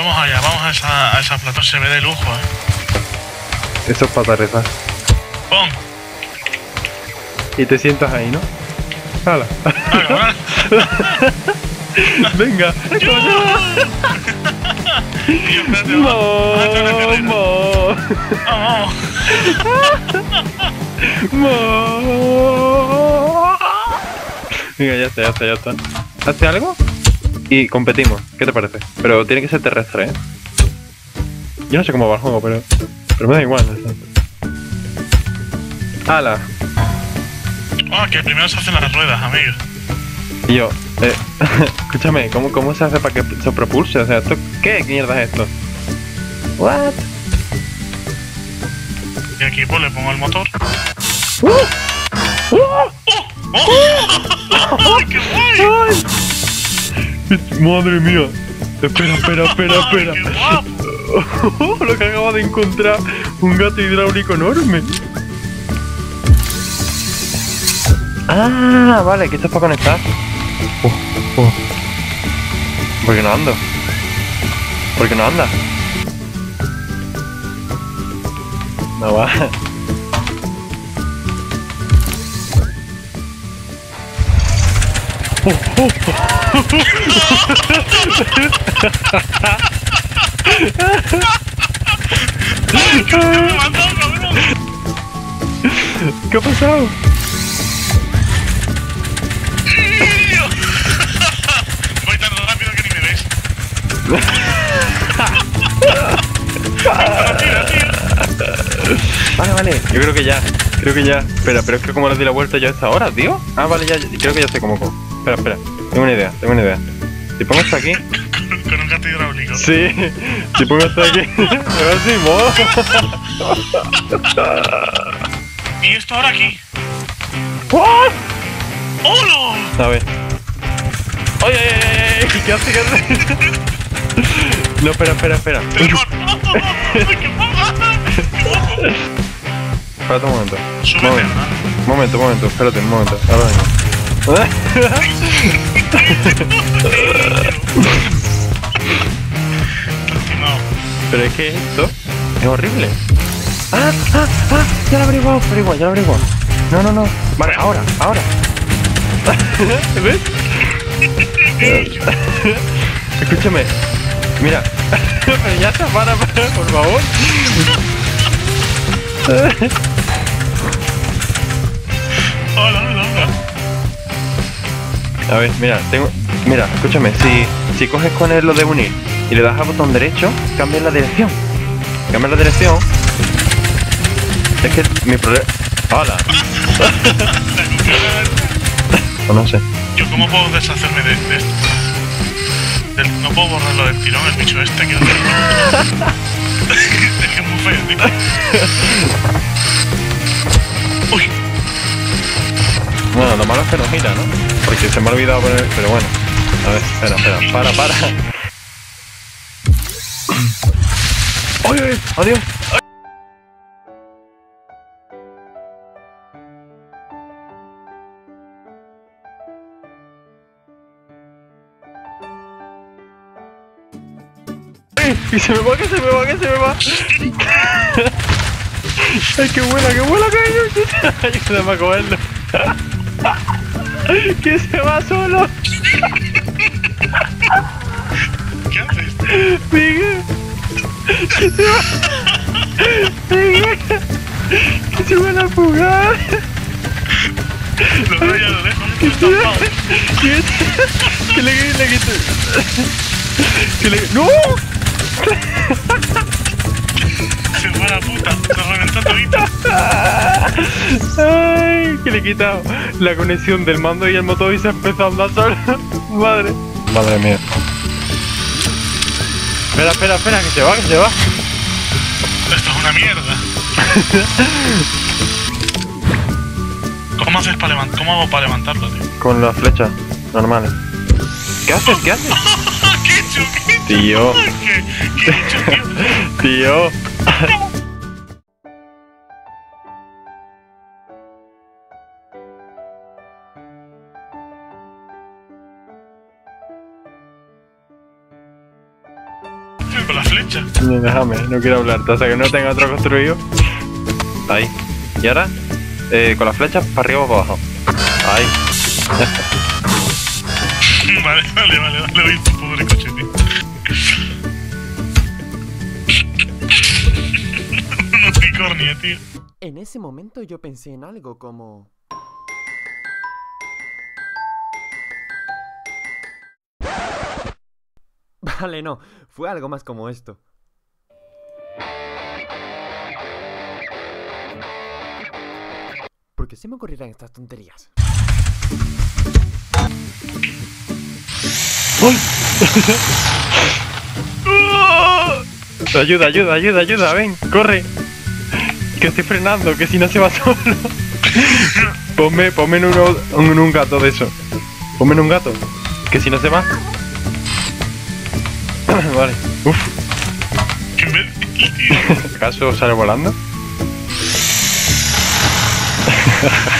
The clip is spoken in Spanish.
vamos allá, vamos a esa, a esa platón, se ve de lujo, eh. Eso es para aterrizar. ¡Pum! Y te sientas ahí, ¿no? ¡Hala! Venga, Venga. Yo, espérate, hacer una carrera. Mo, Vamos, mo. Venga, ya está, ya está, ya está. ¿Hace algo? Y competimos. ¿Qué te parece? Pero tiene que ser terrestre, ¿eh? Yo no sé cómo va el juego, pero... Pero me da igual. no. ¡Hala! Ah, que primero se hacen las ruedas, amigos. Y yo, eh, escúchame, ¿cómo, ¿cómo se hace para que se propulse? O sea, ¿esto qué mierda es esto? What? Y aquí pues le pongo el motor. ¡Uh! ¡Uh! ¡Oh! ¡Ay, qué guay! Madre mía. Espera, espera, espera, espera. Lo que acabo de encontrar, un gato hidráulico enorme. Ah, vale, que esto es para conectar. Oh, oh. ¿Por qué no ando? ¿Por qué no anda? No va. Qué ha matado, cabrón! ¿Qué ha pasado? Voy tan rápido que ni me ves. Vale, vale. Yo creo que ya. Creo que ya. Espera, pero es que como le di la vuelta ya a esta hora, tío. Ah, vale, ya. ya- Creo que ya sé cómo. Espera, espera. Tengo una idea, tengo una idea. Si pongo esto aquí. Con, un gato hidráulico. Sí. Si pongo esto aquí. Me va mo. Y esto ahora aquí. What? ¡Holo! A ver. Oye, oye, oye. ¿Qué hace? ¿Qué hace? No, espera, espera, espera. Espérate un momento. Súbete, Momento, ¿no? momento, momento. Espérate un momento. Ahora vengo. Pero es que esto es horrible. Ah, ah, ah, ya lo averiguado, pero igual, ya lo averiguado. No, no, no. Vale, ahora, ahora. ¿Ves? Escúchame. Mira. pero ya está, para, para, por favor. A ver, mira, tengo. Mira, escúchame, si, si coges con él lo de unir y le das al botón derecho, cambia la dirección. Cambia la dirección. Es que mi problema. ¡Hola! O no sé. Yo, ¿cómo puedo deshacerme de, de esto? Del- no puedo borrarlo del tirón, el bicho este que Es que es muy feo, tío. Uy, Bueno, lo malo es que no gira, ¿no? Porque se me ha olvidado poner. Pero bueno. A ver, espera, espera. Para, para. ¡Oye, oye! ¡Adiós! ¡Ay! ¡Que se me va, que se me va, que se me va! ¡Ay, qué buena, qué buena, que Ayúdame a cogerlo. ¡Que se va solo! ¿qué haces? Miguel, que se va. Miguel, que se van a fugar. Lo veo ya a lo lejos, Que, se va. que, le le quito. Que le. ¡No! Ay, que le he quitado la conexión del mando y el motor y se ha empezado a andar solo. Madre. Madre mía. Espera, espera, espera, que se va, que se va. Esto es una mierda. ¿Cómo haces para levantar? ¿Cómo hago para levantarlo, tío? Con las flechas normales. ¿Qué haces? ¿Qué haces? ¿Qué he hecho? ¿Qué he hecho? Tío, ¿Qué, qué he hecho, tío? tío. Con la flecha. No, Déjame, no quiero hablarte hasta que no tenga otro construido. Ahí. Y ahora, eh, con las flechas para arriba o para abajo. Ahí. Ya está. Vale, vale, vale, vale. Oye, tu pobre coche, tío. Un unicornio, tío. En ese momento yo pensé en algo como... Vale, no, fue algo más como esto. ¿Por qué se me ocurrirán estas tonterías? Ayuda, ayuda, ayuda, ayuda, ven, corre. Que estoy frenando, que si no se va solo. ponme, ponme uno, en un gato de eso. Ponme en un gato. Que si no se va. vale. Uf. Qué imbécil, tío. ¿Acaso sale volando?